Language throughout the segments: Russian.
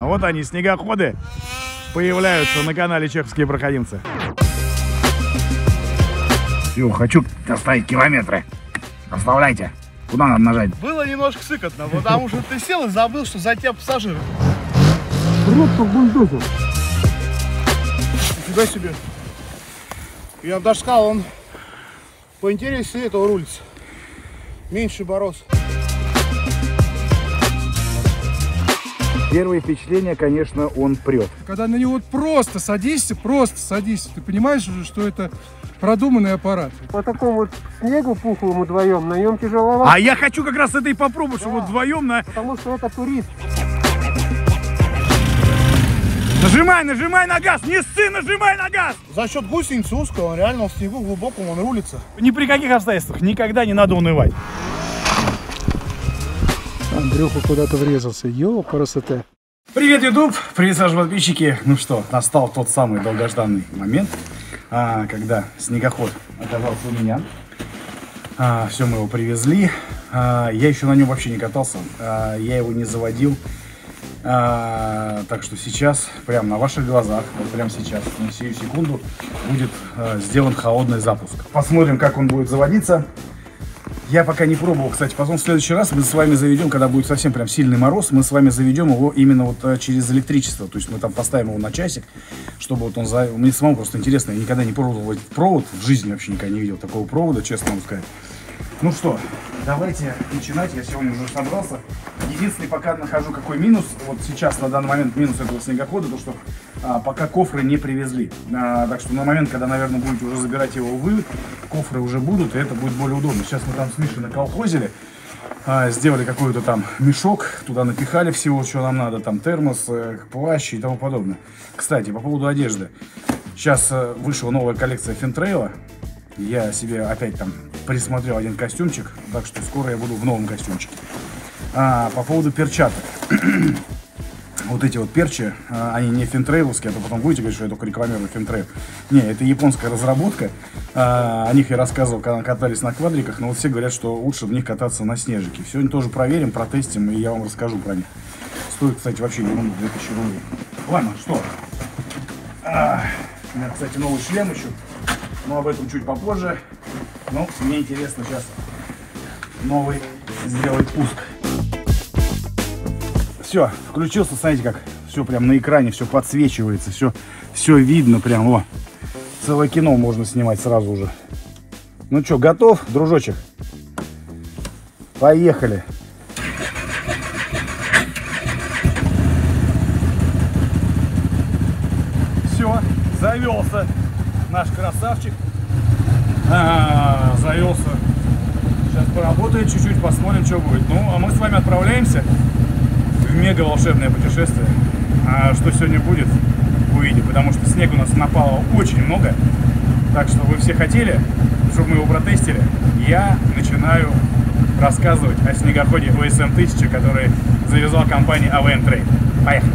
Вот они, снегоходы, появляются на канале Чеховские проходимцы. Все, хочу оставить километры. Оставляйте. Куда надо нажать? Было немножко сыкотно, потому что ты сел и забыл, что за тебя пассажир. Просто бульдозер. Нифига себе. Я бы даже сказал, он поинтереснее этого рулится. Меньше боролся. Первое впечатление, конечно, он прет. Когда на него вот просто садишься, просто садишься, ты понимаешь уже, что это продуманный аппарат. По такому вот снегу пухлому вдвоем на нем тяжеловато, А я хочу как раз это и попробовать, что вот вдвоем на... потому что это турист. Нажимай, нажимай на газ! Не ссы, нажимай на газ! За счет гусеницы узкого, он реально в снегу глубоком он рулится. Ни при каких обстоятельствах никогда не надо унывать. Андрюха куда-то врезался. Йо, красота. Привет, YouTube! Привет, наши подписчики! Ну что, настал тот самый долгожданный момент, а, когда снегоход оказался у меня. А, все, мы его привезли. А, я еще на нем вообще не катался. А, я его не заводил. А, так что сейчас, прямо на ваших глазах, вот прямо сейчас, на сию секунду, будет а, сделан холодный запуск. Посмотрим, как он будет заводиться. Я пока не пробовал, кстати. Потом в следующий раз мы с вами заведем, когда будет совсем прям сильный мороз, мы с вами заведем его именно вот э, через электричество. То есть мы там поставим его на часик, чтобы вот он за... Мне самому просто интересно, я никогда не пробовал провод, в жизни вообще никогда не видел такого провода, честно вам сказать. Ну что, давайте начинать. Я сегодня уже собрался. Единственный пока нахожу какой минус, вот сейчас на данный момент минус этого снегохода, то что а, пока кофры не привезли. А, так что на момент, когда, наверное, будете уже забирать его вы, кофры уже будут, и это будет более удобно. Сейчас мы там с Мишей наколхозили, а, сделали какой-то там мешок, туда напихали всего, что нам надо, там термос, э, плащ и тому подобное. Кстати, по поводу одежды. Сейчас э, вышла новая коллекция Финтрейла. Я себе опять там присмотрел один костюмчик, так что скоро я буду в новом костюмчике. А, по поводу перчаток. вот эти вот перчи, а, они не финтрейловские, а то потом будете говорить, что я только рекламирую финтрейл. Не, это японская разработка. А, о них я рассказывал, когда катались на квадриках, но вот все говорят, что лучше в них кататься на снежике. Сегодня тоже проверим, протестим, и я вам расскажу про них. Стоит, кстати, вообще ерунду 2000 рублей. Ладно, что? А, у меня, кстати, новый шлем еще. Но об этом чуть попозже. Но мне интересно сейчас новый сделать пуск. Все, включился, смотрите как. Все прям на экране, все подсвечивается, все, все видно прям. О, целое кино можно снимать сразу уже. Ну что, готов, дружочек? Поехали. Все, завелся наш красавчик. А, завелся. Сейчас поработает чуть-чуть, посмотрим, что будет. Ну, а мы с вами отправляемся в мега волшебное путешествие. А что сегодня будет, увидим. Потому что снег у нас напало очень много. Так что вы все хотели, чтобы мы его протестили. Я начинаю рассказывать о снегоходе OSM 1000, который завезла компания AVM Trade. Поехали!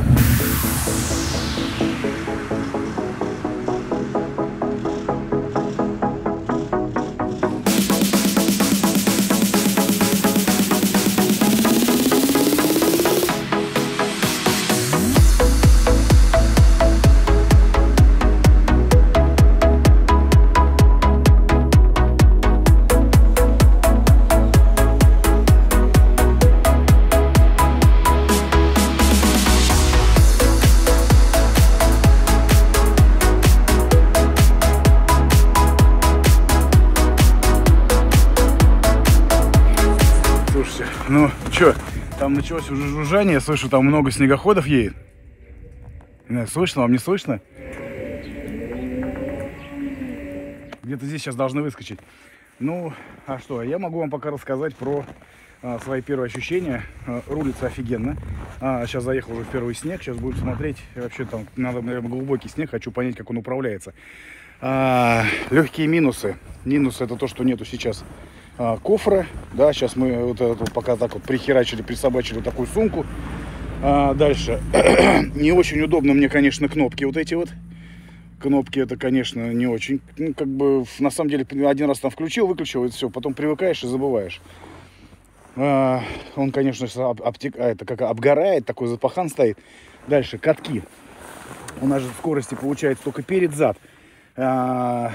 Слушайте, ну что, там началось уже жужжание, я слышу, там много снегоходов едет. Не слышно, вам не слышно? Где-то здесь сейчас должны выскочить. Ну, а что, я могу вам пока рассказать про а, свои первые ощущения. А, рулится офигенно. А, сейчас заехал уже в первый снег, сейчас будем смотреть. Вообще там надо, наверное, глубокий снег, хочу понять, как он управляется. А, легкие минусы. Минус это то, что нету сейчас а, кофра. Да, сейчас мы вот это пока так вот прихерачили, присобачили вот такую сумку. А, дальше. не очень удобно мне, конечно, кнопки вот эти вот. Кнопки это, конечно, не очень. Ну, как бы, на самом деле, один раз там включил, выключил, и все. Потом привыкаешь и забываешь. А, он, конечно, об- обтек- а, это как обгорает, такой запахан стоит. Дальше, катки. У нас же скорости получается только перед-зад. А,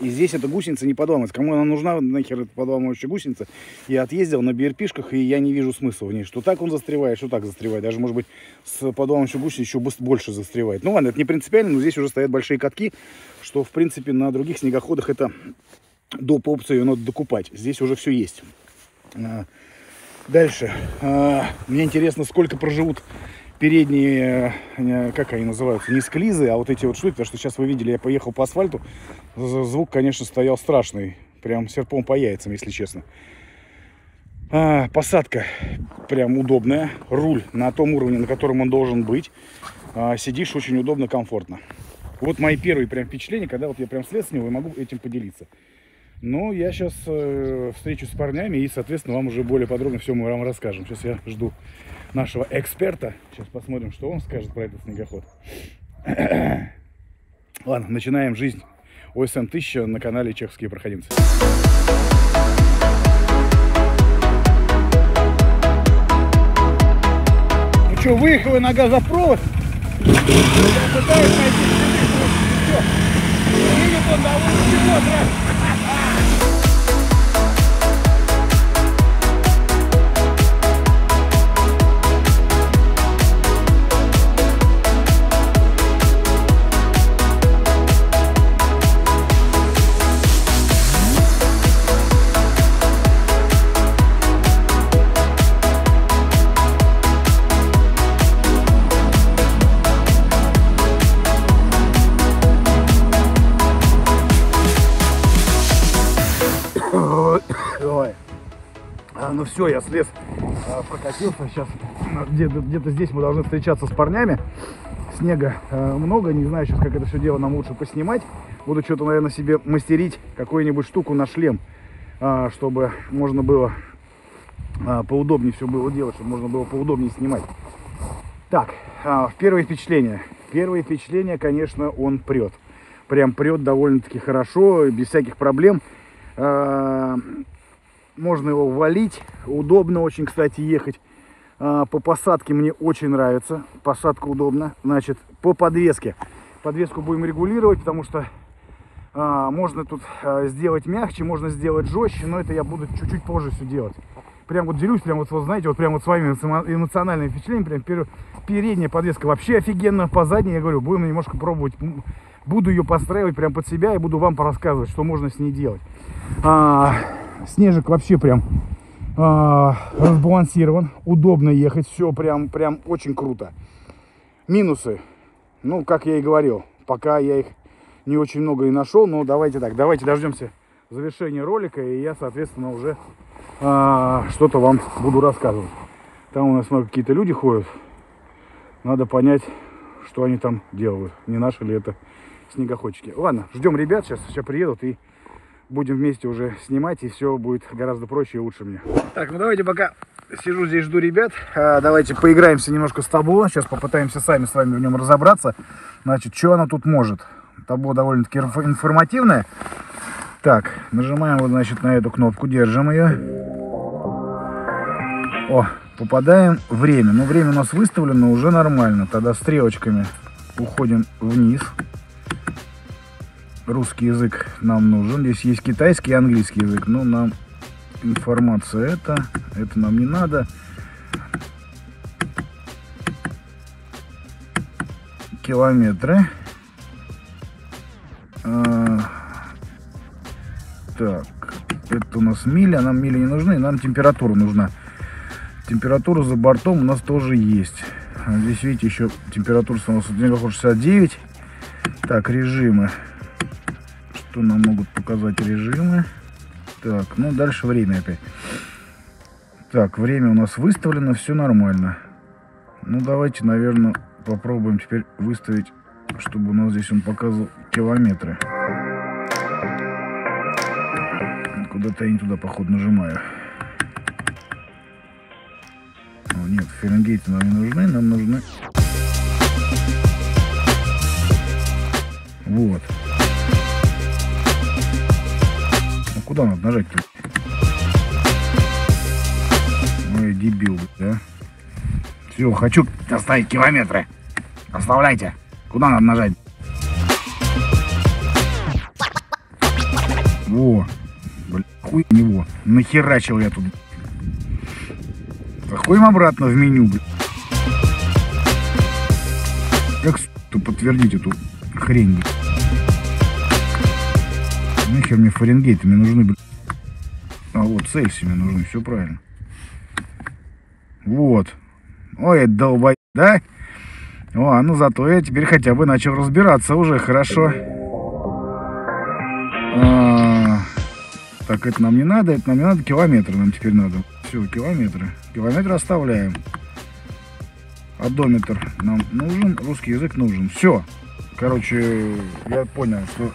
и здесь эта гусеница не подламывается. Кому она нужна, нахер эта подламывающая гусеница? Я отъездил на BRP-шках, и я не вижу смысла в ней. Что так он застревает, что так застревает. Даже, может быть, с подламывающей гусеницей еще больше застревает. Ну ладно, это не принципиально, но здесь уже стоят большие катки, что, в принципе, на других снегоходах это доп. опцию надо докупать. Здесь уже все есть. А, Дальше. А, Мне интересно, сколько проживут передние, э, как они называются, не склизы, а вот эти вот штуки, потому что сейчас вы видели, я поехал по асфальту, звук, конечно, стоял страшный, прям серпом по яйцам, если честно. А, посадка прям удобная, руль на том уровне, на котором он должен быть, А, сидишь очень удобно, комфортно. Вот мои первые прям впечатления, когда вот я прям слез с него и могу этим поделиться. Но я сейчас встречусь с парнями и, соответственно, вам уже более подробно все мы вам расскажем. Сейчас я жду нашего эксперта. Сейчас посмотрим, что он скажет про этот снегоход. Ладно, начинаем жизнь ОСМ 1000 на канале Чеховские проходимцы. Ну что, выехала на газопровод? Я пытаюсь найти. Едет он довольно всего А, ну все, я слез, а, прокатился. Сейчас где-то где здесь мы должны встречаться с парнями. Снега а, много, не знаю сейчас, как это все дело нам лучше поснимать. Буду что-то, наверное, себе мастерить какую-нибудь штуку на шлем, а, чтобы можно было а, поудобнее все было делать, чтобы можно было поудобнее снимать. Так, а, первое впечатление. Первое впечатление, конечно, он прет. Прям прет довольно-таки хорошо, без всяких проблем. Можно его валить. Удобно очень, кстати, ехать. А, По посадке мне очень нравится. Посадка удобна. Значит, по подвеске. Подвеску будем регулировать, потому что а, можно тут а, сделать мягче, можно сделать жестче, но это я буду чуть-чуть позже все делать. Прям вот делюсь, прям вот, вот знаете, вот прям вот своими эмо- эмоциональными впечатлениями. Прям пер- передняя подвеска вообще офигенно, по задней, я говорю, будем немножко пробовать. Буду ее подстраивать прям под себя и буду вам порассказывать, что можно с ней делать. А, снежик вообще прям а, разбалансирован, удобно ехать, все прям, прям очень круто. Минусы, ну, как я и говорил, пока я их не очень много и нашел, но давайте так, давайте дождемся завершения ролика, и я, соответственно, уже а, что-то вам буду рассказывать. Там у нас много какие-то люди ходят, надо понять, что они там делают, не наши ли это снегоходчики. Ладно, ждем ребят, сейчас, сейчас приедут и будем вместе уже снимать, и все будет гораздо проще и лучше мне. Так, ну давайте пока сижу здесь, жду ребят. а, давайте поиграемся немножко с табло. Сейчас попытаемся сами с вами в нем разобраться. Значит, что оно тут может? Табло довольно-таки инф- информативное. Так, нажимаем вот, значит, на эту кнопку, держим ее. О, попадаем время. Ну, время у нас выставлено уже нормально. Тогда стрелочками уходим вниз. Русский язык нам нужен. Здесь есть китайский и английский язык. Но нам информация это. Это нам не надо. Километры. А, Так, это у нас мили, а нам мили не нужны, нам температура нужна. Температура за бортом у нас тоже есть. А Здесь, видите, еще температура у нас 69. Так, режимы. Что нам могут показать режимы? Так, ну дальше время опять. Так, время у нас выставлено, все нормально. Ну давайте, наверное, попробуем теперь выставить, чтобы у нас здесь он показывал километры. Куда-то я не туда, походу, нажимаю. О, нет, Фаренгейты нам не нужны, нам нужны... Вот. Куда надо нажать-то? Ну, я дебил, да? Все, хочу оставить километры. Оставляйте. Куда надо нажать? Во. Бля, хуй него. Нахерачил я тут. Заходим обратно в меню, бля. Как сука, подтвердить эту хрень, бля? Нахер мне Фаренгейты, мне нужны, бля. А вот, Цельсии мне нужны, все правильно. Вот. Ой, долбай, да? О, ну зато я теперь хотя бы начал разбираться уже, хорошо. А, так, это нам не надо, это нам не надо, километры нам теперь надо. Все, километры. Километры оставляем. Одометр нам нужен, русский язык нужен. Все. Короче, я понял, что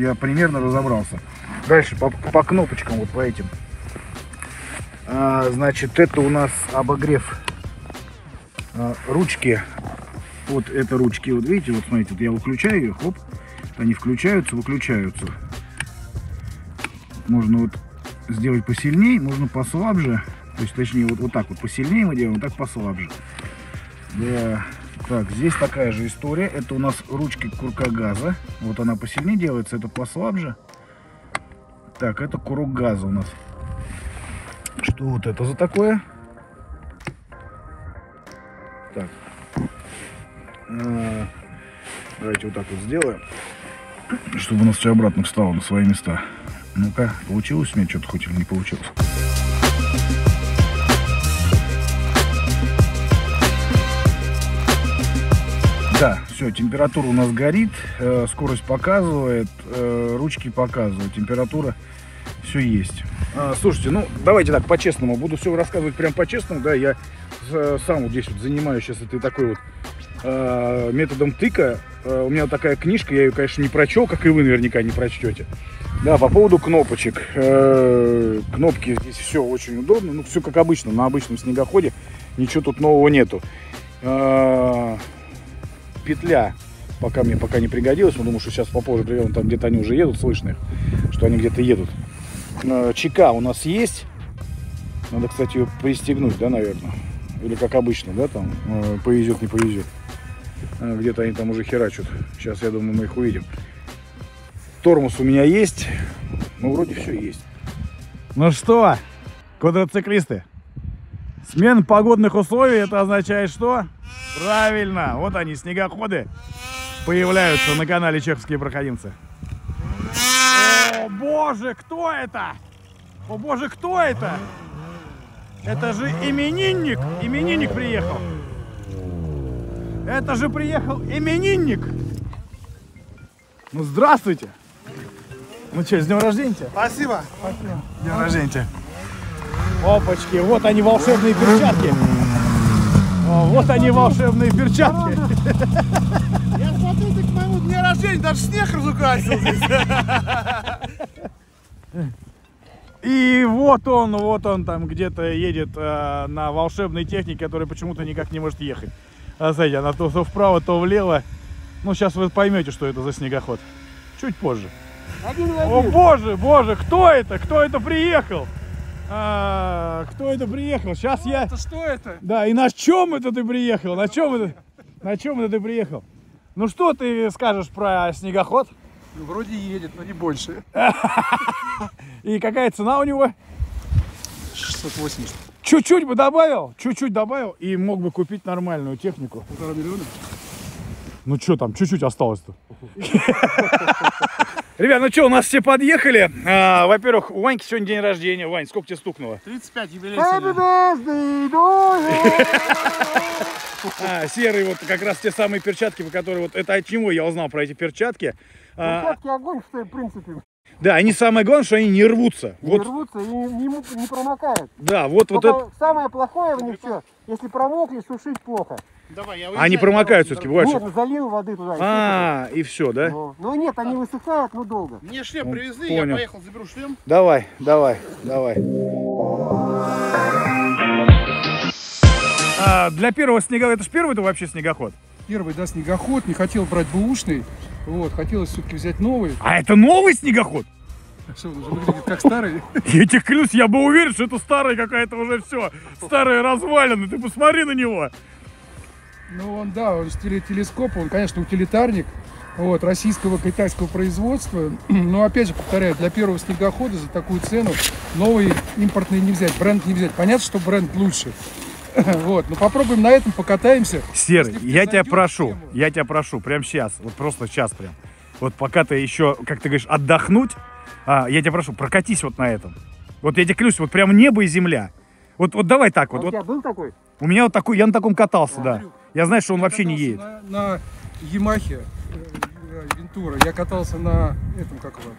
я примерно разобрался. Дальше по, по кнопочкам, вот по этим. А, значит, это у нас обогрев а, ручки. Вот это ручки, вот видите, вот смотрите, вот я выключаю их, хоп, они включаются, выключаются. Можно вот сделать посильнее, можно послабже. То есть, точнее, вот, вот так вот посильнее мы делаем, вот так послабже. Да. Так, здесь такая же история. Это у нас ручки курка газа. Вот она посильнее делается, это послабже. Так, это курок газа у нас. Что вот это за такое? Так. А, Давайте вот так вот сделаем, чтобы у нас все обратно встало на свои места. Ну-ка, получилось меня что-то хоть или не получилось? Да, все, температура у нас горит, э, скорость показывает, э, ручки показывают, температура все есть. А, слушайте, ну давайте так по-честному, буду все рассказывать прям по-честному, да, я э, сам вот здесь вот занимаюсь сейчас этой такой вот методом тыка. У меня вот такая книжка, я ее, конечно, не прочел, как и вы наверняка не прочтете. Да, по поводу кнопочек. Кнопки здесь все очень удобно, ну все как обычно, на обычном снегоходе, ничего тут нового нету. Петля пока мне пока не пригодилась, потому что сейчас попозже приедем, там где-то они уже едут, слышно их, что они где-то едут. ЧК у нас есть. Надо, кстати, ее пристегнуть, да, наверное. Или как обычно, да, там э, повезет, не повезет. А, Где-то они там уже херачат. Сейчас, я думаю, мы их увидим. Тормоз у меня есть. Ну, вроде все есть. Ну что, квадроциклисты? Смена погодных условий, это означает что? Правильно, вот они, снегоходы, появляются на канале Чеховские проходимцы. О боже, кто это? О боже, кто это? Это же именинник, именинник приехал. Это же приехал именинник. Ну, здравствуйте. Ну что, с днем рождения тебя? Спасибо. С днем рождения тебя. Опачки, вот они волшебные перчатки. О, вот они волшебные перчатки. Я смотрю, ты к моему дню рождения даже снег разукрасил здесь. И вот он, вот он там где-то едет э, на волшебной технике, которая почему-то никак не может ехать. А, смотрите, она то, то вправо, то влево. Ну, сейчас вы поймете, что это за снегоход. Чуть позже. Один в О один. боже, боже, кто это? Кто это приехал? А, кто это приехал? Сейчас я... Это что это? Да, и на чем это ты приехал? На чем это? На чем это ты приехал? Ну что ты скажешь про снегоход? Ну, вроде едет, но не больше. И какая цена у него? 680. Чуть-чуть бы добавил, чуть-чуть добавил и мог бы купить нормальную технику. Полтора миллиона? Ну что там, чуть-чуть осталось-то. Ребят, ну что, у нас все подъехали. А, во-первых, у Ваньки сегодня день рождения. Вань, сколько тебе стукнуло? 35 юбилей. А, серые вот как раз те самые перчатки, по которые вот это от чего я узнал про эти перчатки. А, Перчатки огонь, что ли, в принципе. да, они самое главное, что они не рвутся. Не Вот, рвутся и не, не промокают. да, вот, вот Только это. самое плохое в них что, если промокли, сушить плохо. Давай, я Они промокают все-таки, бывает, Нет, что- ну залил воды туда. и А, и все, да? Ну, ну нет, они высыхают, но долго. Мне шлем привезли, понял. я поехал, заберу шлем. Давай, давай, давай. А, для первого снега, это же первый это вообще снегоход. Первый, да, снегоход. Не хотел брать бэушный. Вот, хотелось все-таки взять новый. А это новый снегоход? Он уже выглядит как старый? Я тебе клянусь, я бы уверен, что это старая какая-то уже все. Старая развалина. Ты посмотри на него. Ну, он, да, он телескопа, он, конечно, утилитарник, вот, российского, китайского производства. Но, опять же, повторяю, для первого снегохода за такую цену новый импортный не взять, бренд не взять. Понятно, что бренд лучше. Вот, ну попробуем на этом покатаемся. Серый, я тебя прошу, тему. я тебя прошу, прямо сейчас, вот просто сейчас прям. Вот пока ты еще, как ты говоришь, отдохнуть, а, я тебя прошу, прокатись вот на этом. Вот я тебе клянусь, вот прям небо и земля. Вот, вот давай так А вот. у вот. тебя был такой? У меня вот такой, я на таком катался, да. Андрюх, Я знаю, что он вообще не едет. На, на Ямахе э, э, Вентура. Я катался на этом, как его,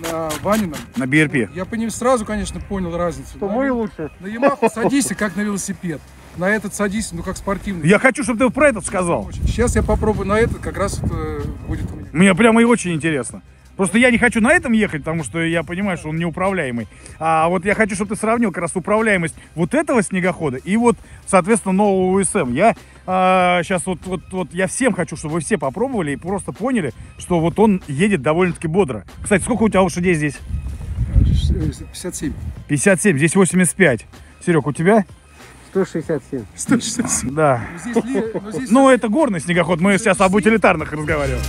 на Ванином. На BRP. Я по ним сразу, конечно, понял разницу. То На мой лучше. На Ямаху садись, как на велосипед. На этот садись, ну как спортивный. Я хочу, чтобы ты про этот сказал. Сейчас я попробую на этот, как раз это будет у меня. Мне прямо и очень интересно. Просто я не хочу на этом ехать, потому что я понимаю, что он неуправляемый. А вот я хочу, чтобы ты сравнил как раз управляемость вот этого снегохода и вот, соответственно, нового УСМ. Я сейчас вот, вот, вот я всем хочу, чтобы вы все попробовали и просто поняли, что вот он едет довольно-таки бодро. Кстати, сколько у тебя лошадей здесь? Э, 57. 57, здесь 85. Серег, у тебя? 167. 167. Да. Ну, Здесь, ли- ну, здесь Ну, это горный снегоход, мы сейчас об утилитарных разговариваем.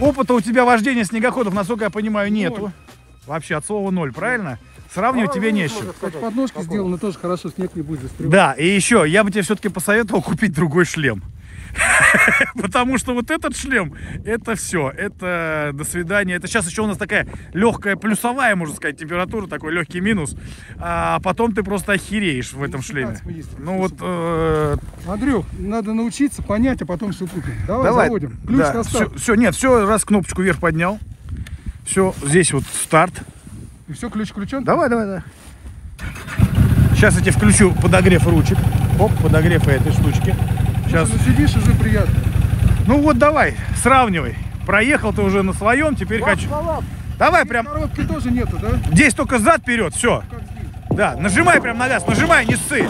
Опыта у тебя вождения снегоходов, насколько я понимаю, нету. Ноль. Вообще от слова ноль, правильно? Сравнивать тебе не с чем. Подножки сделаны тоже хорошо, снег не будет застревать. Да, и еще, я бы тебе все-таки посоветовал купить другой шлем. Потому что вот этот шлем, это все, это до свидания. Это сейчас еще у нас такая легкая плюсовая, можно сказать, температура, такой легкий минус. А потом ты просто охереешь в этом шлеме. Ну вот, э, Андрюх, надо научиться понять, а потом все купим. Давай, давай. заводим. Ключ на старт. Все, нет, все, раз кнопочку вверх поднял. Все, здесь вот старт. И все, ключ включен? Давай, давай, давай. Сейчас я тебе включу подогрев ручек. Оп, подогрев этой штучки. Сейчас. Ну, сидишь, уже приятно. Ну вот давай, сравнивай. Проехал ты уже на своем, теперь хочу. Давай прям. Коробки тоже нету, да? Здесь только зад вперед, все. Здесь? Да, нажимай прям на газ, нажимай, не ссы.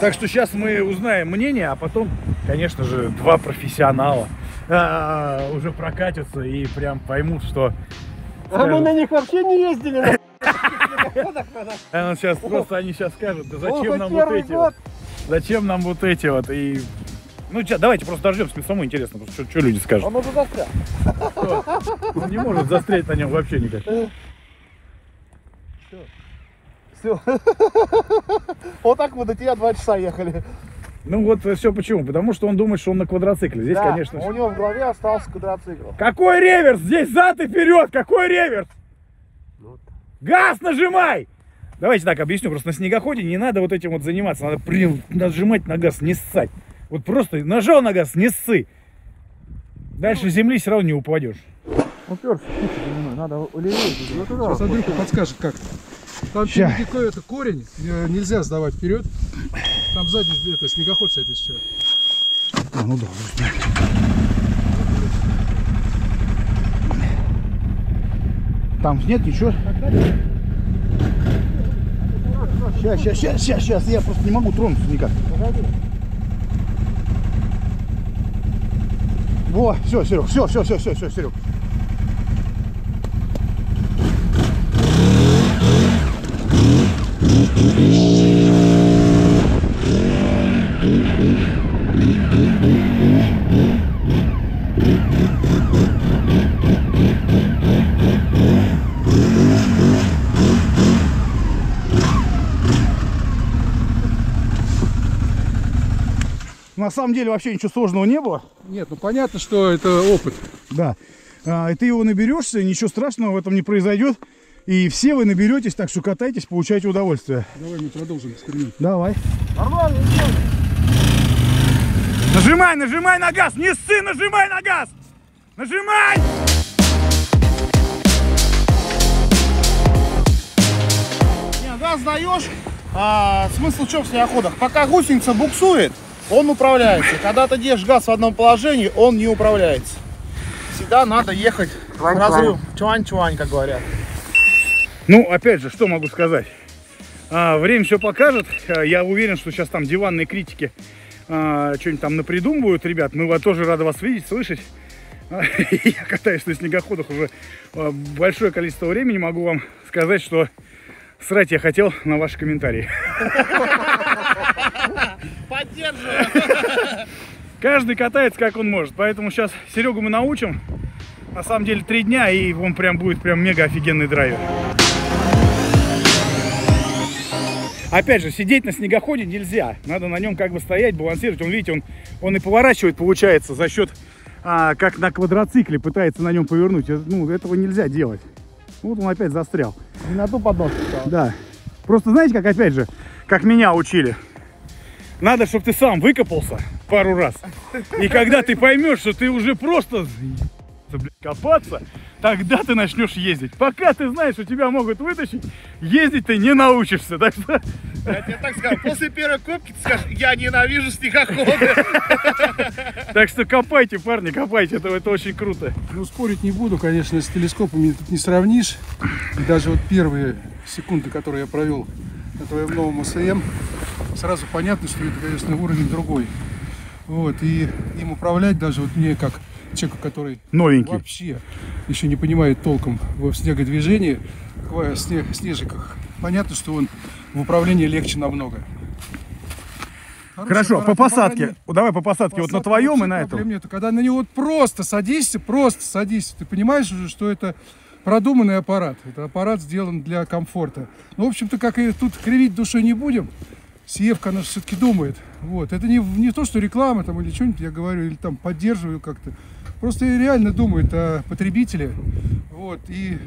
Так что сейчас мы узнаем мнение, а потом, конечно же, два профессионала а, уже прокатятся и прям поймут, что А мы на них вообще не ездили. А, сейчас просто они сейчас скажут, да зачем нам вот эти вот? Зачем нам вот эти вот? И ну чё, давайте просто дождемся, мне самому интересно, просто что люди скажут. Он уже застрял. Он не может застрять на нем вообще никак. Все. Вот так мы до тебя два часа ехали. Ну вот все почему? Потому что он думает, что он на квадроцикле. Здесь, Да, конечно. У него в голове остался квадроцикл. Какой реверс? Здесь зад и вперед! Какой реверс? Газ нажимай! Давайте так объясню. Просто на снегоходе не надо вот этим вот заниматься. Надо прям нажимать на газ, не ссать. Вот просто нажал на газ, не ссы. Дальше земли все равно не упадешь. Уперся, надо левее. Сейчас Андрюха подскажет как. Там перекрой это корень, э, нельзя сдавать вперед. Там сзади это, снегоход сядет сейчас. Ну да, Там нет ничего. Сейчас, сейчас, сейчас, сейчас, сейчас. Я просто не могу тронуться никак. Во, все, Серег, все, все, все, все, все, Серег. На самом деле вообще ничего сложного не было. Нет, ну понятно, что это опыт. Да. А, и ты его наберешься, ничего страшного в этом не произойдет. И все вы наберетесь, так что катайтесь, получайте удовольствие. Давай мы продолжим эксперимент. Давай. Нажимай, нажимай на газ! Не ссы, нажимай на газ! Нажимай! Не, газ даешь, а смысл в чем в снегоходах? Пока гусеница буксует, он управляется. Когда ты держишь газ в одном положении, он не управляется. Всегда надо ехать в Чуань-чуань. разрыв. Чуань-чуань, как говорят. Ну, опять же, что могу сказать? А, время все покажет. А, Я уверен, что сейчас там диванные критики а, что-нибудь там напридумывают, ребят. Мы тоже рады вас видеть, слышать. Я катаюсь на снегоходах уже э, большое количество времени. Могу вам сказать, что срать я хотел на ваши комментарии. Поддерживаю. Каждый катается как он может. Поэтому сейчас Серегу мы научим. На самом деле три дня, и он прям будет прям мега офигенный драйвер. Опять же, сидеть на снегоходе нельзя. Надо на нем как бы стоять, балансировать. Он, видите, он, он и поворачивает, получается, за счет, а, как на квадроцикле, пытается на нем повернуть. Ну, этого нельзя делать. Вот он опять застрял. Не на ту подножку стал. Да. Просто знаете, как опять же, как меня учили. Надо, чтобы ты сам выкопался пару раз. И когда ты поймешь, что ты уже просто копаться, тогда ты начнешь ездить. Пока ты знаешь, что тебя могут вытащить, ездить ты не научишься. Так что Я тебе так скажу, после первой копки ты скажешь, я ненавижу снегоходы. Так что копайте, парни, копайте, это, это очень круто. Ну, спорить не буду, конечно, с телескопами тут не сравнишь. И даже вот первые секунды, которые я провел на твоем новом СМ, сразу понятно, что это, конечно, уровень другой. Вот, и им управлять даже вот мне, как человеку, который Новенький. вообще еще не понимает толком в снегодвижении, в сне- снежиках, понятно, что он в управлении легче намного. Хорошо, по посадке. управления. Давай по посадке вот на Посадка твоем и на этом. нету. Когда на него вот просто садишься, просто садишься, ты понимаешь уже, что это продуманный аппарат. Это аппарат сделан для комфорта. Ну, в общем-то, как и тут кривить душой не будем. Сиевка, она все-таки думает. Вот. Это не, не то, что реклама там или что-нибудь я говорю, или там поддерживаю как-то. Просто реально думает о потребителе. Вот. И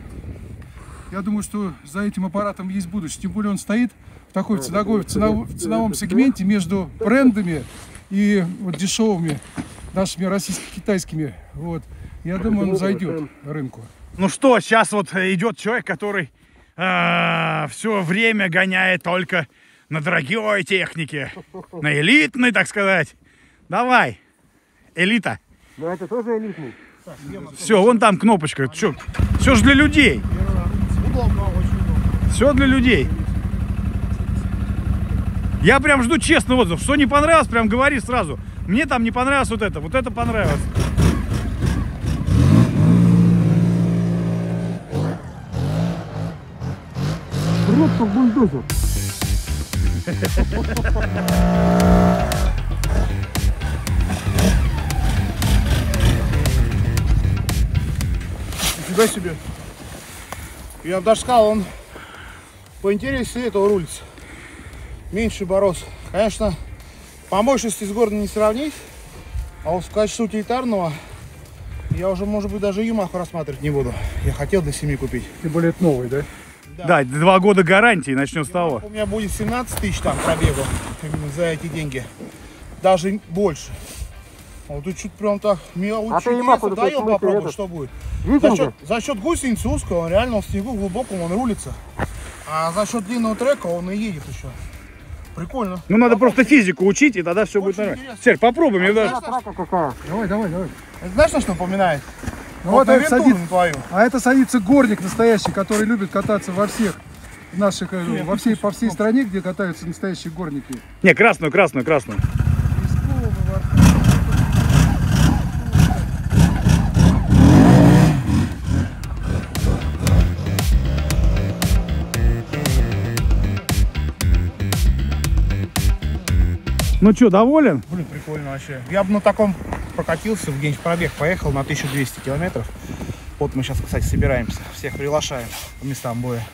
я думаю, что за этим аппаратом есть будущее. Тем более он стоит в такой ценовой, в ценов- в ценовом сегменте между брендами и вот дешевыми нашими российско-китайскими. Вот. Я думаю, он зайдет рынку. Ну что, сейчас вот э, идет человек, который все время гоняет только на дорогой технике, на элитной, так сказать. Давай, элита. Но это тоже элитный. Все, вон там кнопочка. Все, все же для людей. Все для людей. Я прям жду честный отзыв. Что не понравилось, прям говори сразу. Мне там не понравилось вот это, вот это понравилось. Как бульдозер. Нифига себе. Я даже сказал, он поинтереснее этого рулится. Меньше борос. Конечно, по мощности с городом не сравнить. А вот в качестве утилитарного я уже, может быть, даже Юмаху рассматривать не буду. Я хотел до 7 купить. Тем более это новый, да? Да, два года гарантии, начнем с того. У меня будет 17 тысяч там пробегу именно за эти деньги. Даже больше. А вот тут чуть прям так. Мне А Ямаху интересно. такой Даем смысле попробовать, этот? что будет. За счет, за счет гусеницы узкого, он реально в снегу глубоком он рулится. А за счет длинного трека он и едет еще. Прикольно. Ну, надо просто физику учить, и тогда все будет Очень нормально. интересно. Серь, попробуй, мне даже... А трака какая? Давай, давай, давай. Знаешь, на что напоминает? Ну вот вот на это Вентуру садится, на твою. а это садится горник настоящий, который любит кататься во всех наших, э, во всей, по всей стране, где катаются настоящие горники. Не, красную, красную, красную. Ну что, доволен? Блин, прикольно вообще. Я бы на таком прокатился в день пробег, поехал на 1200 километров. Вот мы сейчас, кстати, собираемся. Всех приглашаем по местам боя.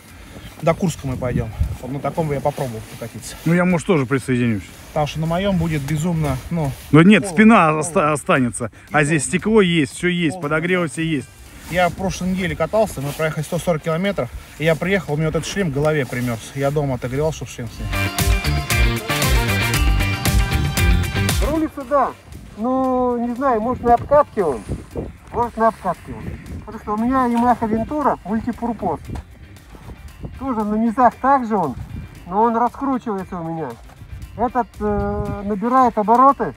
До Курска мы пойдем. Вот на таком бы я попробовал прокатиться. Ну, я, может, тоже присоединюсь. Потому что на моем будет безумно, ну, Но нет, Поло, спина поло. оста- останется. А здесь стекло есть, все есть, Поло, подогревы все есть. я в прошлой неделе катался, мы проехали 140 километров, и я приехал, у меня вот этот шлем в голове примерз. Я дома отогревал, чтобы шлем снять. Рулится, да. Ну, не знаю, может на обкатке он. Может на обкатке он. Потому что у меня Yamaha Ventura мультипурпоз. Тоже на низах также он, но он раскручивается у меня. Этот э, набирает обороты,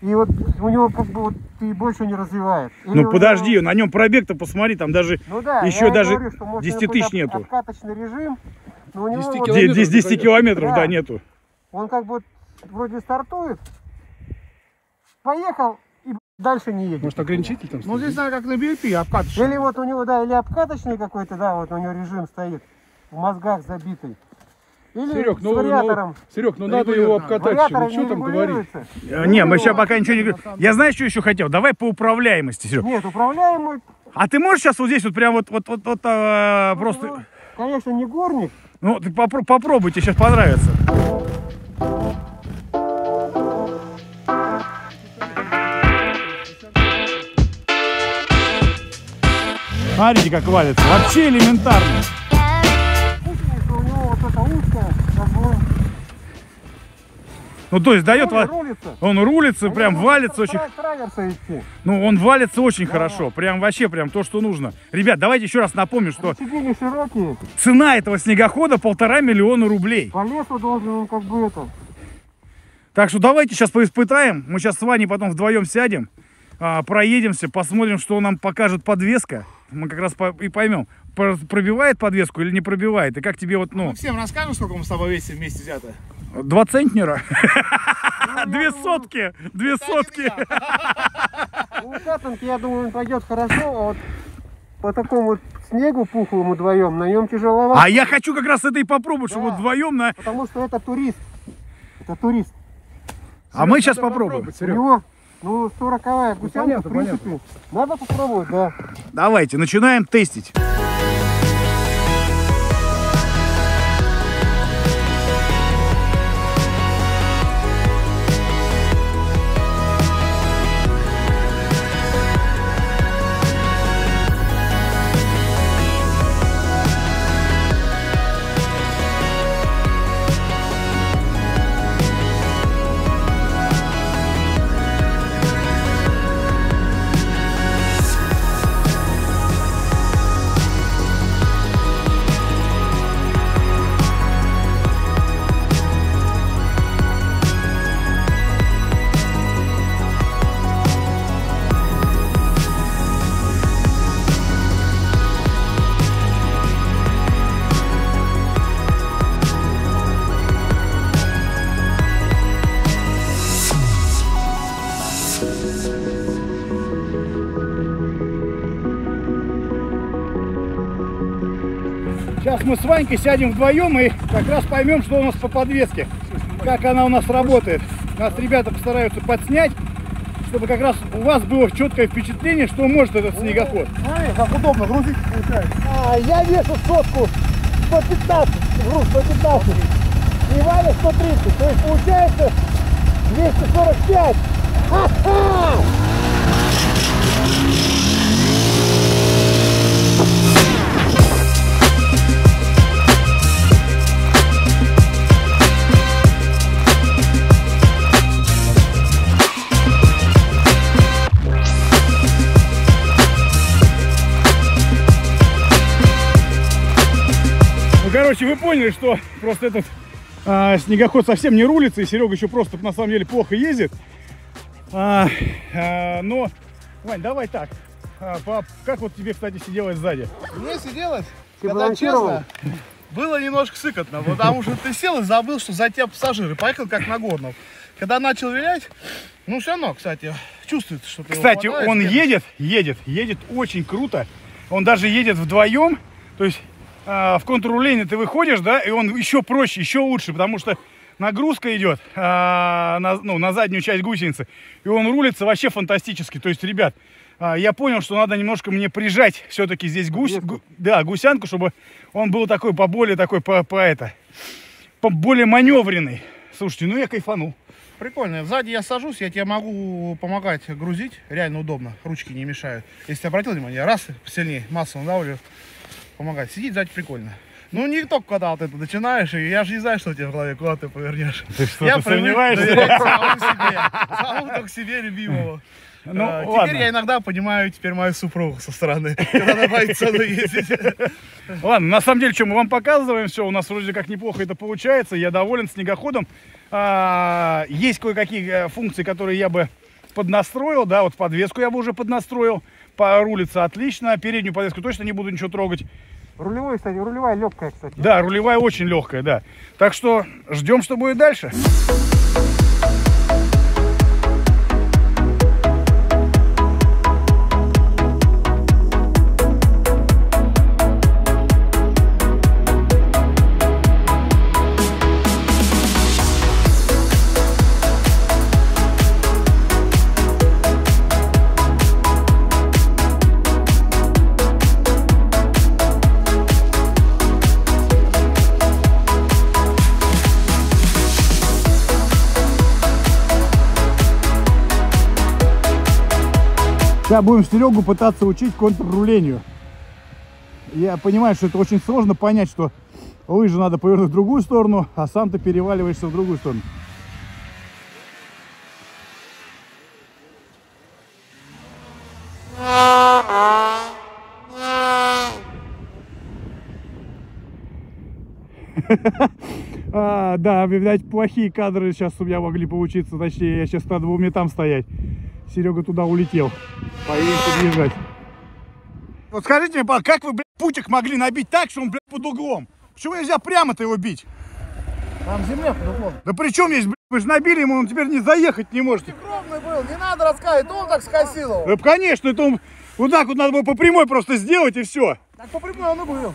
и вот у него как бы вот и больше не развивает. Или Ну него- подожди, на нем пробег-то посмотри, там даже Ну да, еще даже говорю, что может 10 какой-то тысяч нету. Обкаточный режим, но у него 10 вот- километров здесь 10 догонять. километров, Да. да, нету. Он как бы вроде стартует, поехал и Дальше не едет. Может, ограничитель там Ну стоит? здесь надо как на BLP, обкаточный. Или вот у него, да, или обкаточный какой-то, да, вот у него режим стоит, в мозгах забитый. Или Серег, с ну, вариатором. ну, Серег, ну надо его обкатать. Вариатором Ну, что там говорить? Э, Не, мы сейчас пока ничего не говорим. Я знаю, что еще хотел. Давай по управляемости, Серег. Нет, управляемый, А ты можешь сейчас вот здесь вот прям вот, вот, вот, вот а, ну, просто... конечно, не горник. Ну, ты попро- попробуй, тебе сейчас понравится. Смотрите, как валится. Вообще элементарно. Ну, то есть дает... рули- ва- рулится. Он рулится, А прям валится очень... Ну, он валится очень хорошо. Прям вообще, прям то, что нужно. Ребят, давайте еще раз напомню, что широкие, цена этого снегохода полтора миллиона рублей. по лесу должен он как бы это. Так что давайте сейчас поиспытаем. Мы сейчас с Ваней потом вдвоем сядем, а, проедемся, посмотрим, что нам покажет подвеска. Мы как раз по- и поймем, про- пробивает подвеску или не пробивает. И как тебе вот, ну, Мы всем расскажем, сколько мы с тобой весим вместе взято. два центнера? Две сотки, две сотки. Ну, катанки, я думаю, он пойдет хорошо, а вот по такому вот снегу пухлому вдвоем, на нем тяжеловато, А я хочу как раз это и попробовать, чтобы вдвоем на... потому что это турист. Это турист. А мы сейчас попробуем. попробовать, У Серег. него, ну, 40 гусянка, понятно, в принципе, надо попробовать, да. Давайте, начинаем тестить. Сейчас мы с Ванькой сядем вдвоем и как раз поймем, что у нас по подвеске, как она у нас работает. Нас ребята постараются подснять, чтобы как раз у вас было четкое впечатление, что может этот снегоход. Смотри, как удобно грузить получается. А, я вешу сотку 115, груз 115. И Ваня 130, то есть получается 245. Ха-ха! Короче, вы поняли, что просто этот а, снегоход совсем не рулится, и Серега еще просто на самом деле плохо ездит. А, а, но, Вань, давай так. А, пап, как вот тебе, кстати, сиделось сзади? Мне сиделось, Ты когда честно, было немножко сыкотно, потому что ты сел и забыл, что за тебя пассажиры. Поехал как на горном. Когда начал вилять, ну все равно, кстати, чувствуется, что ты Кстати, он едет, едет, едет очень круто. Он даже едет вдвоем. То есть а, в контрруление ты выходишь, да, и он еще проще, еще лучше, потому что нагрузка идет а, на, ну, на заднюю часть гусеницы. И он рулится вообще фантастически. То есть, ребят, а, я понял, что надо немножко мне прижать все-таки здесь гусь, гу- да, гусянку, чтобы он был такой поболее такой по, по это, по более маневренный. Слушайте, ну я кайфанул. Прикольно. Сзади я сажусь, я тебе могу помогать грузить. Реально удобно. Ручки не мешают. Если ты обратил внимание, раз сильнее массу надавливаю, помогать. Сидеть сзади прикольно. Ну, не только когда вот это начинаешь, и я же не знаю, что у тебя в голове, куда ты повернешь. Ты что, я ты привык сомневаешься? доверять самому себе. Самому только себе любимого. Ну, А, ладно. Теперь я иногда понимаю теперь мою супругу со стороны, когда она боится ездить. Ладно, на самом деле, что мы вам показываем, все, у нас вроде как неплохо это получается, я доволен снегоходом. А, есть кое-какие э, функции, которые я бы поднастроил, да, вот подвеску я бы уже поднастроил, порулится отлично, переднюю подвеску точно не буду ничего трогать. Рулевой, кстати, рулевая легкая, кстати. Да, рулевая очень легкая, да. Так что ждем, что будет дальше. Сейчас будем Серегу пытаться учить контррулению. Я понимаю, что это очень сложно понять, что лыжи надо повернуть в другую сторону, а сам ты переваливаешься в другую сторону. А, да, видать, плохие кадры сейчас у меня могли получиться. Точнее, я сейчас надо было мне там стоять. Серега туда улетел. Поедем подъезжать. Вот скажите мне, пожалуйста, как вы, блядь, путик могли набить так, что он, блядь, под углом? Почему нельзя прямо-то его бить? Там земля под углом. Да при чем здесь, блядь, вы же набили ему, он теперь не заехать не можете. Ровный был, не надо рассказывать, он так скосил его. Да, конечно, это он, вот так вот надо было по прямой просто сделать и все. Так по прямой он и был.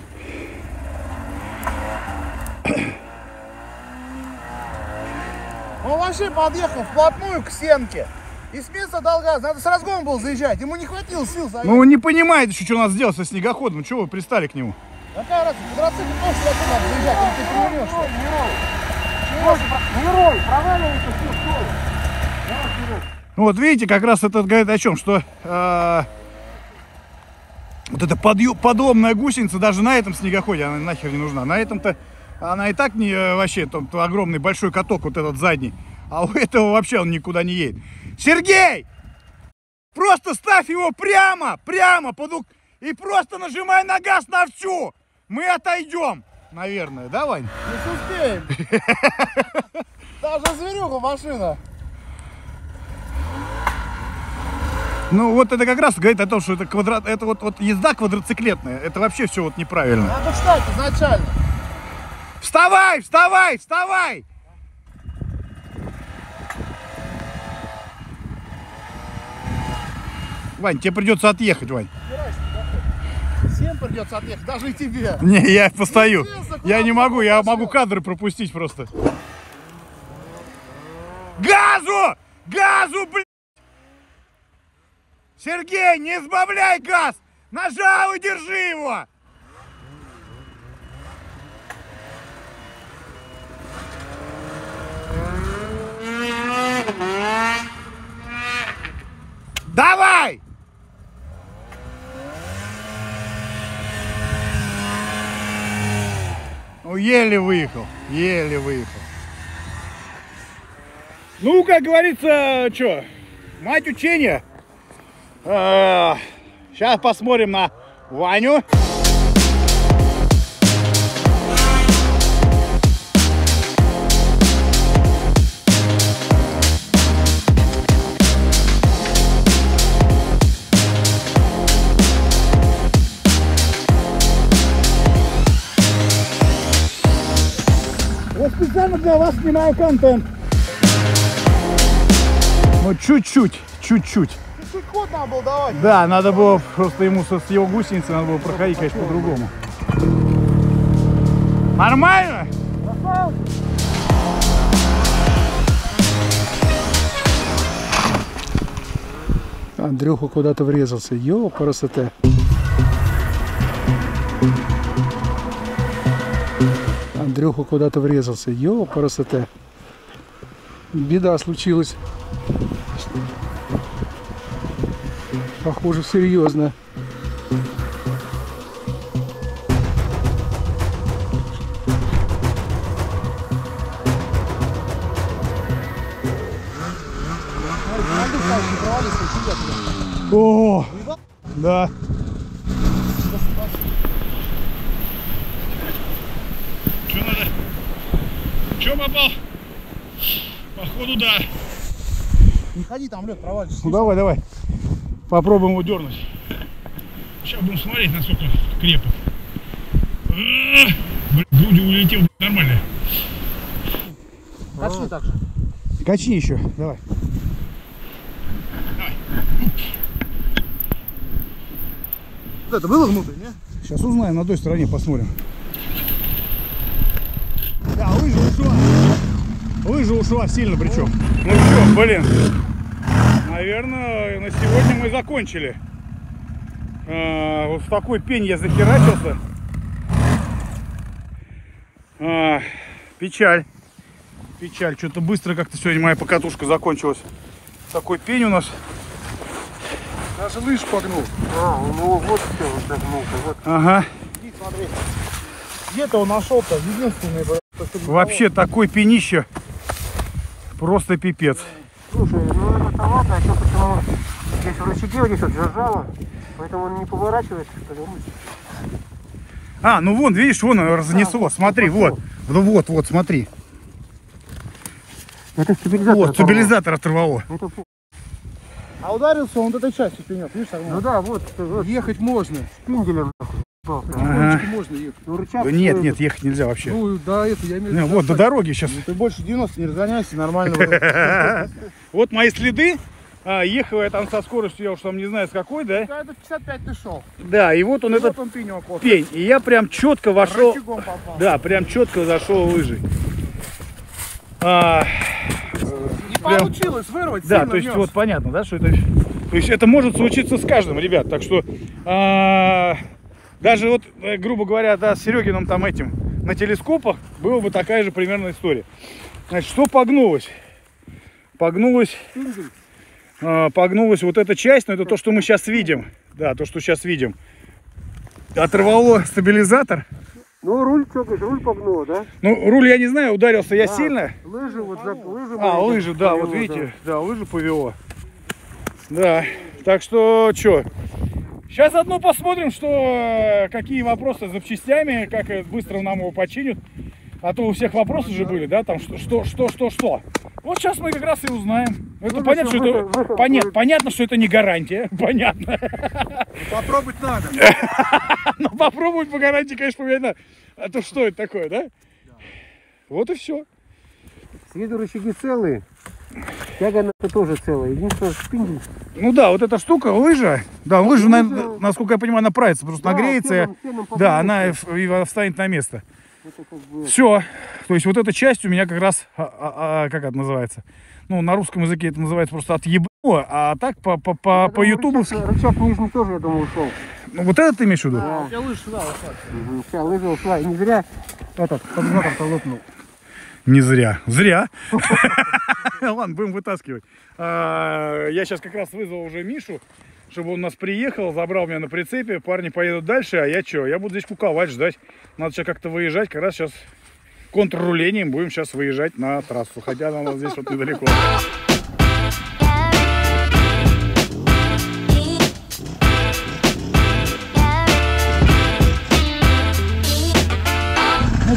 Он вообще подъехал вплотную к стенке. И с места дал газ. Надо с разгоном был заезжать. Ему не хватило сил заехать. Ну, он не понимает еще, что у нас сделать со снегоходом. Чего вы пристали к нему? Какая разница? Квадроцикл тоже сюда надо заезжать, или ты перевернешь. Герой, проваливайся, все, стой. Ну, вот видите, как раз это говорит о чем, что э, вот эта подъё- подломная гусеница даже на этом снегоходе, она нахер не нужна. На этом-то она и так не э, вообще, там огромный большой каток вот этот задний. А у этого вообще он никуда не едет. Сергей! Просто ставь его прямо, прямо под уг- и просто нажимай на газ на всю. Мы отойдем, наверное, да, Вань? Не успеем. Даже зверюга машина. Ну вот это как раз говорит о том, что это квадрат, это вот, вот езда квадроциклетная, это вообще все вот неправильно. Надо встать изначально. Вставай, вставай, вставай! Вань, тебе придется отъехать, Вань. Всем придется отъехать, даже и тебе. Не, я постою. Я не могу, я могу кадры пропустить просто. Газу! Газу, блядь! Сергей, не сбавляй газ! Нажал и держи его! Давай! Ну, еле выехал, еле выехал. Ну, как говорится, что, мать учения. Сейчас посмотрим на Ваню. Снимаю контент. Ну, чуть-чуть, чуть-чуть. Чуть ход надо было давать. Да, надо было просто ему со, с его гусеницы надо было проходить, конечно, по-другому. Нормально? Андрюха куда-то врезался. Йо, красота. Андрюха куда-то врезался. Йо, красота. Беда случилась. Похоже, серьезно. О, да. Че надо? Че попал? Походу, да. Не ходи там, лед, провалишься. Ну давай, давай. Попробуем его дернуть. Сейчас будем смотреть, насколько крепок. Блин, груди улетел нормально. Качни так же. Качни еще, давай. Вот это было внутрь, не? Сейчас узнаем, на той стороне посмотрим. Лыжа ушла. Лыжа ушла сильно причем. Ну что, блин. Наверное, на сегодня мы закончили. А, вот в такой пень я захерачился. А, печаль. Печаль. Что-то быстро как-то сегодня моя покатушка закончилась. Такой пень у нас. Даже лыж погнул. А, у него вот все, вот загнулся. Вот. Ага. Иди, смотри. Где-то он нашел-то, единственный, Вообще такой пенище. Просто пипец. Слушай, ну это ладно, а что почему здесь в рычаге вот здесь вот зажало, поэтому он не поворачивается, что ли. А, ну вон, видишь, вон разнесло. Смотри, вот. Ну вот, вот, смотри. Это стабилизатор. Вот, стабилизатор оторвало. Это фу. А ударился он вот этой частью пенек, видишь, Ну согнул. да, вот, вот Ехать можно. ебался. Ага. Можно ехать. Ну рычаг. Да Нет, нет, ехать нельзя вообще. Ну, да, это я имею в Не, виду. вот, до дороги сейчас. Ну, ты больше 90 не разгоняйся, нормально. Вот мои следы. А, ехал я там со скоростью, я уж там не знаю с какой, да? Да, это 55 ты шел. Да, и вот он И этот вот он пенек вот. пень. И я прям четко вошел. Да, прям четко зашел в лыжи. А, Не прям- получилось вырвать, да, то есть нёс. вот понятно, да, что это. То есть это может случиться с каждым, ребят. Так что а, даже вот, э, грубо говоря, да, с Серегиным там этим на телескопах была бы такая же примерно история. Значит, что погнулось? Погнулось, а, погнулась вот эта часть, но это то, что мы сейчас видим. Да, то, что сейчас видим. Оторвало стабилизатор. Ну руль, что говоришь, руль погнуло, да? Ну, руль я не знаю, ударился я Да. сильно. Лыжи вот за лыжи. А, лыжи, да, вот повело, видите, да, лыжи повело. Да, так что, что, сейчас одно посмотрим, что, э, какие вопросы с запчастями, как быстро нам его починят. А то у всех вопросы же были, да, там, что, что, что, что, что. Вот сейчас мы как раз и узнаем. Это Ну, понятно, что это, выход понят- понятно, что это не гарантия, понятно. Попробовать надо. Но попробовать по гарантии, конечно, поменять надо. А то что это такое, да? Вот и все. С виду рычаги целые. Тяга это тоже целая. Единственное, шпиндель. Ну да, вот эта штука, лыжа, да, лыжа, Лыжа- на- насколько я понимаю, она правится, просто Да, нагреется, феном- феном да, она встанет на место. Как бы- Все, то есть вот эта часть у меня как раз, а, а- а, как это называется, ну на русском языке это называется просто отъебало, а так по по по, Я по ютубовски, Рычаг, рычаг нижний тоже, я думаю, ушел. ну вот это ты имеешь в виду? А, у тебя лыжа сюда ушла. Вся лыжа ушла. И не зря этот стабилизатор-то лопнул. Не зря. Зря. Ладно, будем вытаскивать. А, Я сейчас как раз вызвал уже Мишу, чтобы он нас приехал, забрал меня на прицепе. Парни поедут дальше, а я что? Я буду здесь куковать, ждать. Надо сейчас как-то выезжать. Как раз сейчас контррулением будем сейчас выезжать на трассу. Хотя она нас здесь вот недалеко.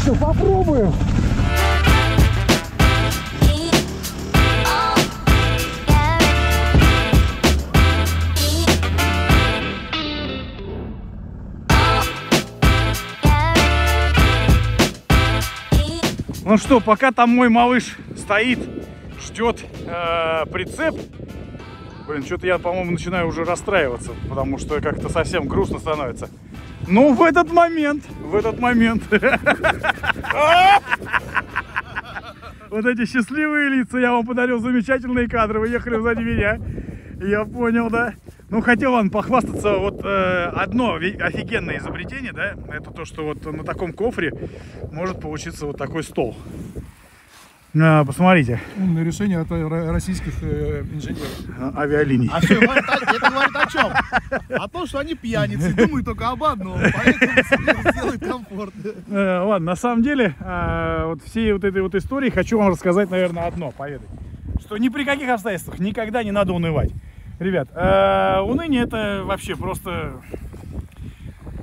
Ну попробуем. Ну что, пока там мой малыш стоит, ждет э, прицеп. Блин, что-то я, по-моему, начинаю уже расстраиваться, потому что как-то совсем грустно становится. Ну, в этот момент, в этот момент. Вот эти счастливые лица, я вам подарил замечательные кадры, вы ехали сзади меня. Я понял, да. Ну, хотел вам похвастаться, вот э, одно офигенное изобретение, да, это то, что вот на таком кофре может получиться вот такой стол. А, посмотрите, Умное решение от российских э, инженеров. а- авиалиний. А что, говорит, о- это говорит о чем? О том, что они пьяницы, думают только об одном, поэтому сделают комфорт. Э, ладно, на самом деле, э, вот всей вот этой вот истории хочу вам рассказать, наверное, одно, поведать. Что ни при каких обстоятельствах никогда не надо унывать. Ребят, э, уныние это вообще просто...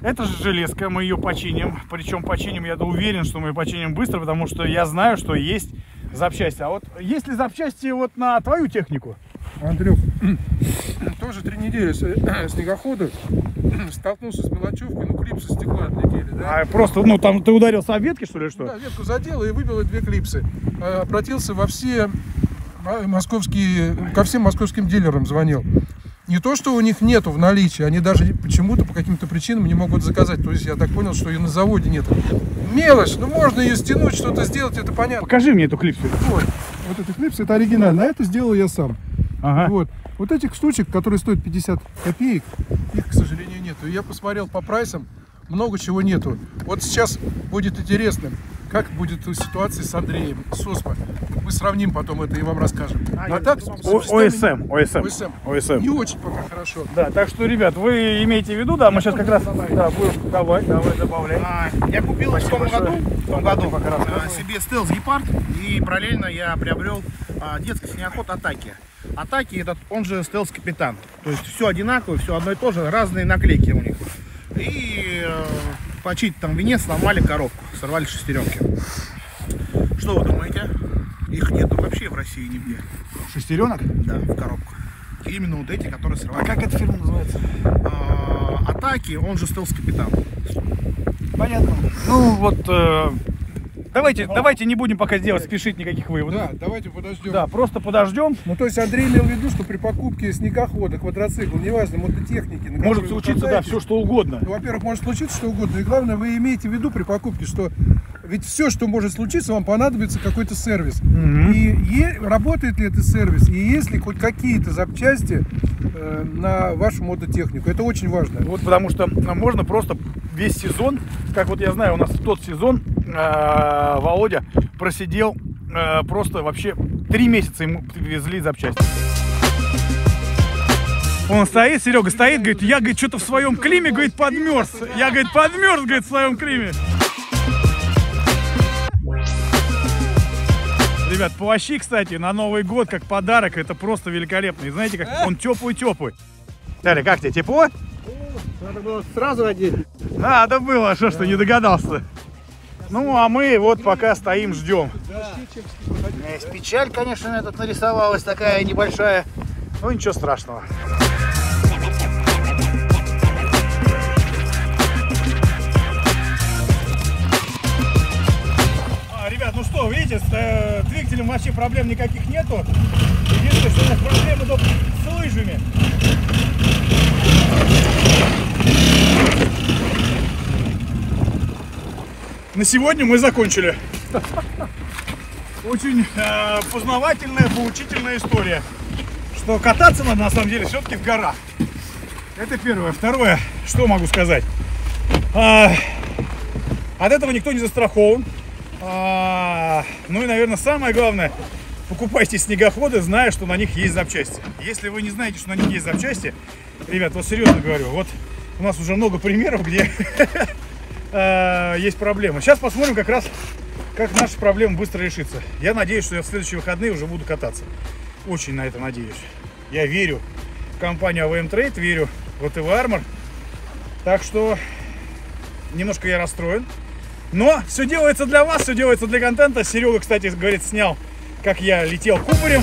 Это же железка, мы ее починим. Причем починим, я уверен, что мы ее починим быстро, потому что я знаю, что есть запчасти. А вот есть ли запчасти вот на твою технику? Андрюх, тоже три недели снегохода столкнулся с мелочевкой, ну клипсы стекла отлетели, да? А просто, ну там ты ударился об ветки, что ли, что? Да, ветку задел и выбило две клипсы. Э, Обратился во все московские, ко всем московским дилерам звонил. Не то, что у них нету в наличии, они даже почему-то по каким-то причинам не могут заказать. То есть я так понял, что ее на заводе нет. Мелочь, ну можно ее стянуть, что-то сделать, это понятно. Покажи мне эту клипсу. Вот, вот эти клипсы, это оригинально, а это сделал я сам. Ага. Вот. Вот этих штучек, которые стоят 50 копеек, их, к сожалению, нету. Я посмотрел по прайсам, много чего нету. Вот сейчас будет интересно. Как будет ситуация с Андреем, с ОСПО. Мы сравним потом это и вам расскажем. А, так, О- системой- ОСМ, ОСМ, ОСМ. ОСМ. Не очень пока хорошо. Да, так что, ребят, вы имеете в виду, да, мы сейчас как раз, да, будем, давай, давай, добавляй. А, Я купил в том году, в том году ты пока а, себе стелс гепард и параллельно я приобрел а, детский снегоход Атаки. Атаки этот, он же стелс капитан. То есть все одинаковое, все одно и то же, разные наклейки у них. И почить там венец сломали коробку, сорвали шестеренки. Что вы думаете? Их нету вообще в России нигде. Шестеренок? Да, в коробку. Именно вот эти, которые срывали. А как эта фирма называется? А, атаки, он же стелс капитан. Понятно. Ну вот, э, давайте, давайте не будем пока делать, спешить никаких выводов. Да, давайте подождем. Да, просто подождем. Ну, то есть Андрей имел в виду, что при покупке снегохода, квадроцикла, неважно, мототехники, на Может случиться, да, все что угодно. Ну, во-первых, может случиться что угодно. И главное, вы имеете в виду при покупке, что ведь все, что может случиться, вам понадобится какой-то сервис. И е- работает ли этот сервис, и есть ли хоть какие-то запчасти э, на вашу мототехнику. Это очень важно. Вот потому что а, можно просто весь сезон, как вот я знаю, у нас тот сезон э, Володя просидел э, просто вообще три месяца ему привезли запчасти. Он стоит, Серега стоит, говорит, я, говорит, что-то в своем климе, говорит, подмерз. Я, говорит, подмерз, говорит, в своем климе. Ребят, плащи, кстати, на Новый год, как подарок, это просто великолепно. И знаете, как он теплый-теплый. Дарья, как тебе, тепло? Надо было сразу одеть. Надо было, что ж ты не догадался. Ну, а мы вот пока стоим, ждем. Печаль, конечно, этот нарисовалась такая небольшая. Ну, ничего страшного. А, ребят, ну что, видите, с э, двигателем вообще проблем никаких нету. Единственное, что у нас проблемы только с лыжами. На сегодня мы закончили. Очень э, познавательная, поучительная история. Что кататься надо на самом деле все-таки в горах. Это первое. Второе, что могу сказать. А, от этого никто не застрахован. А, ну и, наверное, самое главное, покупайте снегоходы, зная, что на них есть запчасти. Если вы не знаете, что на них есть запчасти, ребят, вот серьезно говорю, вот у нас уже много примеров, где э, есть проблемы. Сейчас посмотрим как раз, как наша проблема быстро решится. Я надеюсь, что я в следующие выходные уже буду кататься. Очень на это надеюсь. Я верю в компанию AVM Trade, верю в ATV Armor. Так что немножко я расстроен. Но все делается для вас, все делается для контента. Серега, кстати, говорит, снял, как я летел кубарем.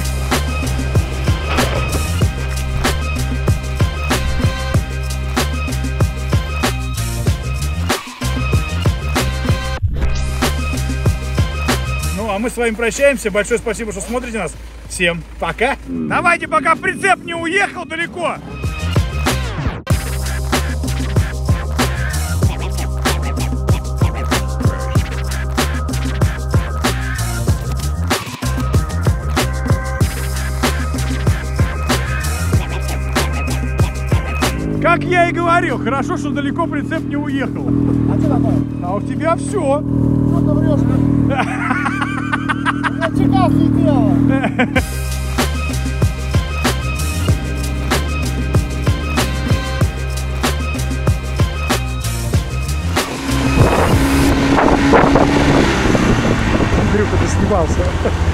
Мы с вами прощаемся. Большое спасибо, что смотрите нас. Всем пока. Давайте, пока прицеп не уехал далеко. Как я и говорил, хорошо, что далеко прицеп не уехал. А что такое? А у тебя все. Что ты врешь? Я дело. Андрюха, ты снимался.